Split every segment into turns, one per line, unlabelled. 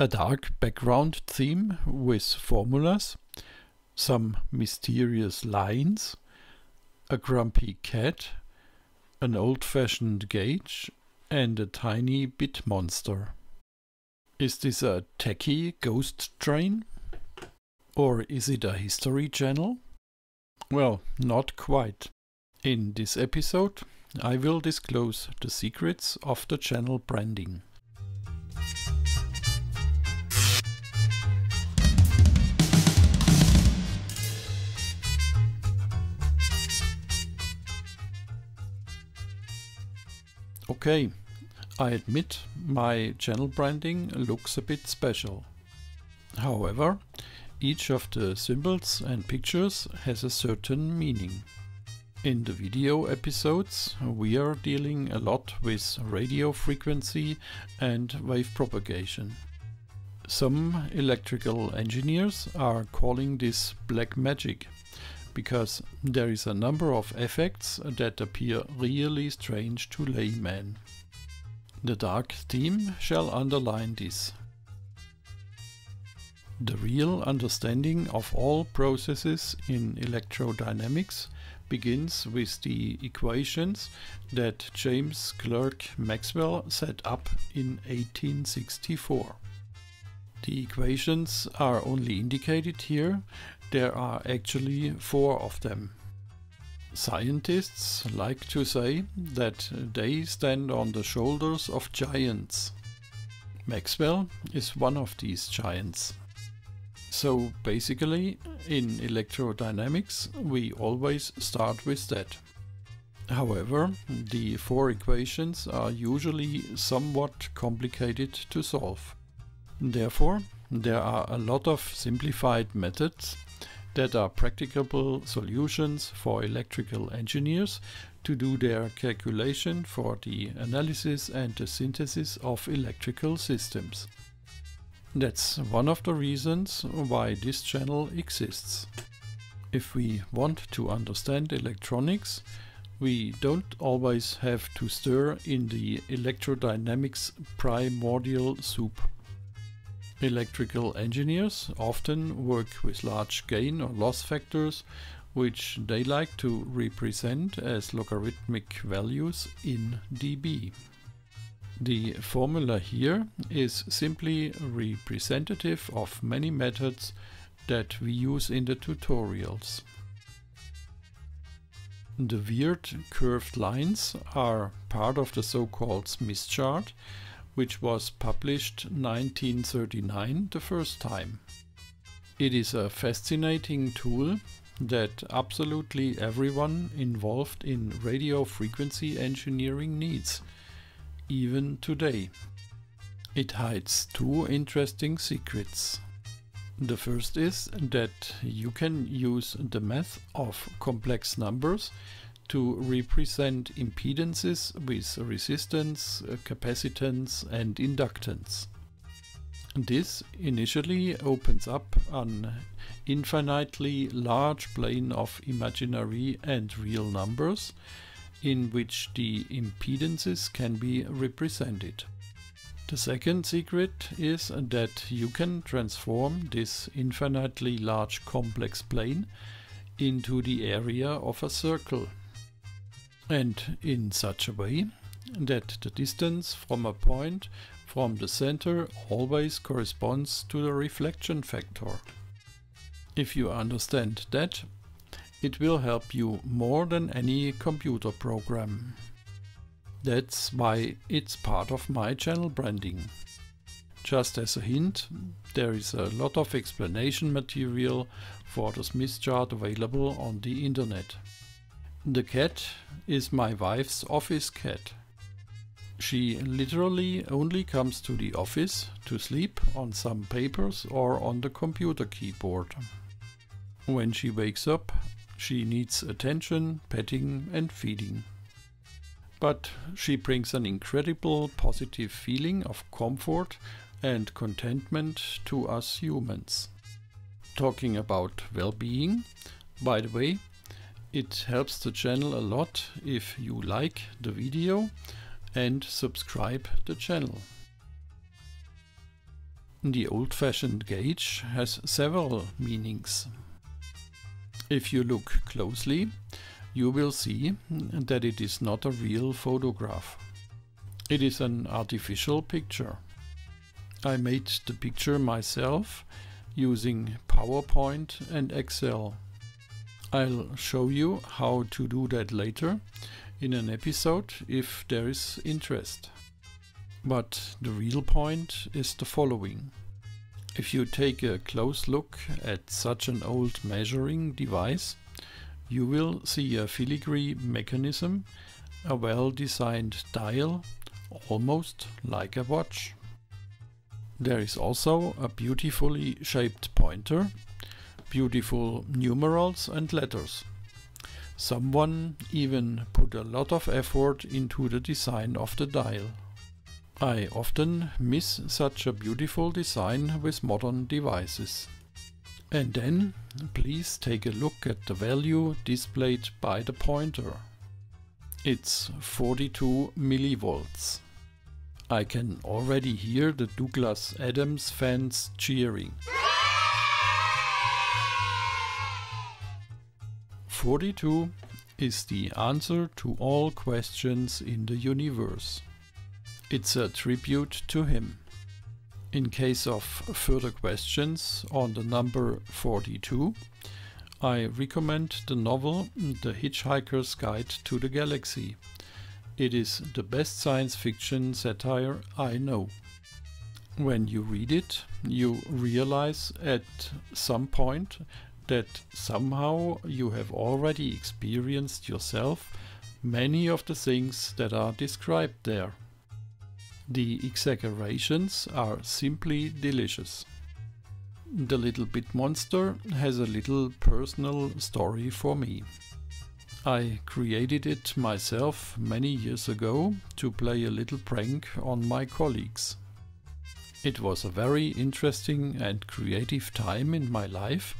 a dark background theme with formulas, some mysterious lines, a grumpy cat, an old-fashioned gauge, and a tiny bit monster. Is this a techie ghost train? Or is it a history channel? Well, not quite. In this episode, I will disclose the secrets of the channel branding. Okay, I admit my channel branding looks a bit special. However, each of the symbols and pictures has a certain meaning. In the video episodes we are dealing a lot with radio frequency and wave propagation. Some electrical engineers are calling this black magic because there is a number of effects that appear really strange to laymen. The dark theme shall underline this. The real understanding of all processes in electrodynamics begins with the equations that James Clerk Maxwell set up in 1864. The equations are only indicated here there are actually four of them. Scientists like to say that they stand on the shoulders of giants. Maxwell is one of these giants. So basically, in electrodynamics, we always start with that. However, the four equations are usually somewhat complicated to solve. Therefore, there are a lot of simplified methods that are practicable solutions for electrical engineers to do their calculation for the analysis and the synthesis of electrical systems. That's one of the reasons why this channel exists. If we want to understand electronics, we don't always have to stir in the electrodynamics primordial soup. Electrical engineers often work with large gain or loss factors which they like to represent as logarithmic values in dB. The formula here is simply representative of many methods that we use in the tutorials. The weird curved lines are part of the so-called Smith chart which was published 1939 the first time. It is a fascinating tool that absolutely everyone involved in radio frequency engineering needs, even today. It hides two interesting secrets. The first is that you can use the math of complex numbers to represent impedances with resistance, uh, capacitance and inductance. This initially opens up an infinitely large plane of imaginary and real numbers in which the impedances can be represented. The second secret is that you can transform this infinitely large complex plane into the area of a circle and in such a way that the distance from a point from the center always corresponds to the reflection factor. If you understand that, it will help you more than any computer program. That's why it's part of my channel branding. Just as a hint, there is a lot of explanation material for the Smith chart available on the internet. The cat is my wife's office cat. She literally only comes to the office to sleep on some papers or on the computer keyboard. When she wakes up, she needs attention, petting and feeding. But she brings an incredible positive feeling of comfort and contentment to us humans. Talking about well-being, by the way, it helps the channel a lot if you like the video and subscribe the channel. The old-fashioned gauge has several meanings. If you look closely, you will see that it is not a real photograph. It is an artificial picture. I made the picture myself using PowerPoint and Excel. I'll show you how to do that later in an episode if there is interest. But the real point is the following. If you take a close look at such an old measuring device, you will see a filigree mechanism, a well-designed dial, almost like a watch. There is also a beautifully shaped pointer, beautiful numerals and letters. Someone even put a lot of effort into the design of the dial. I often miss such a beautiful design with modern devices. And then please take a look at the value displayed by the pointer. It's 42 millivolts. I can already hear the Douglas Adams fans cheering. 42 is the answer to all questions in the universe. It's a tribute to him. In case of further questions on the number 42, I recommend the novel The Hitchhiker's Guide to the Galaxy. It is the best science fiction satire I know. When you read it, you realize at some point that somehow you have already experienced yourself many of the things that are described there. The exaggerations are simply delicious. The Little Bit Monster has a little personal story for me. I created it myself many years ago to play a little prank on my colleagues. It was a very interesting and creative time in my life,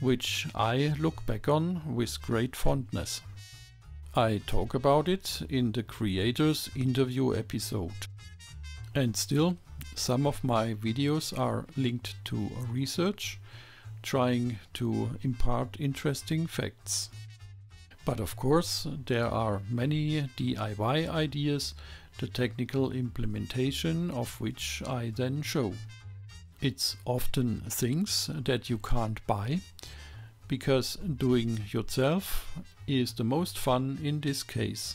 which I look back on with great fondness. I talk about it in the creator's interview episode. And still, some of my videos are linked to research, trying to impart interesting facts. But of course, there are many DIY ideas, the technical implementation of which I then show. It's often things that you can't buy, because doing yourself is the most fun in this case.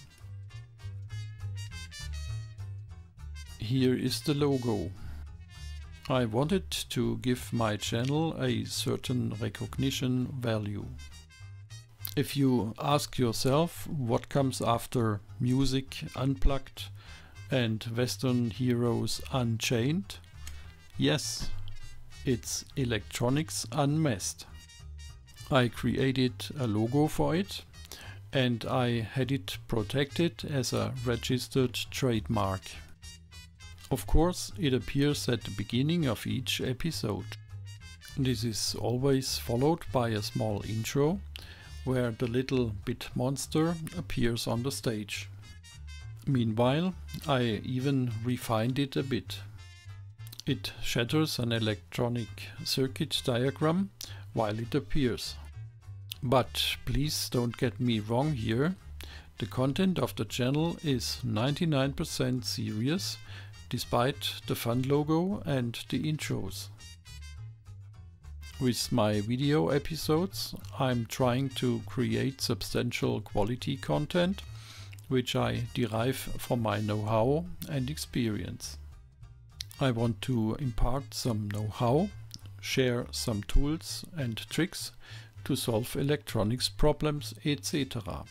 Here is the logo. I wanted to give my channel a certain recognition value. If you ask yourself what comes after Music Unplugged and Western Heroes Unchained, yes, it's Electronics Unmessed. I created a logo for it and I had it protected as a registered trademark. Of course, it appears at the beginning of each episode. This is always followed by a small intro, where the little bit monster appears on the stage. Meanwhile, I even refined it a bit. It shatters an electronic circuit diagram while it appears. But please don't get me wrong here. The content of the channel is 99% serious despite the fun logo and the intros. With my video episodes, I'm trying to create substantial quality content, which I derive from my know-how and experience. I want to impart some know-how, share some tools and tricks to solve electronics problems, etc.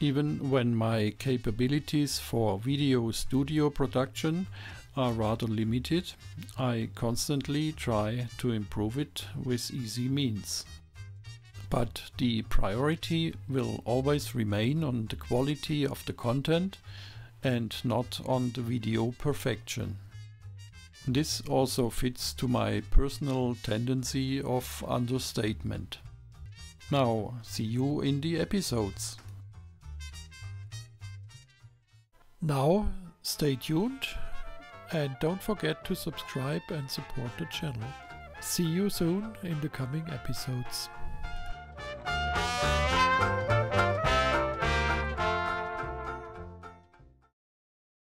Even when my capabilities for video studio production are rather limited, I constantly try to improve it with easy means. But the priority will always remain on the quality of the content and not on the video perfection. This also fits to my personal tendency of understatement. Now, see you in the episodes. Now, stay tuned and don't forget to subscribe and support the channel. See you soon in the coming episodes.